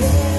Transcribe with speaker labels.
Speaker 1: Yeah.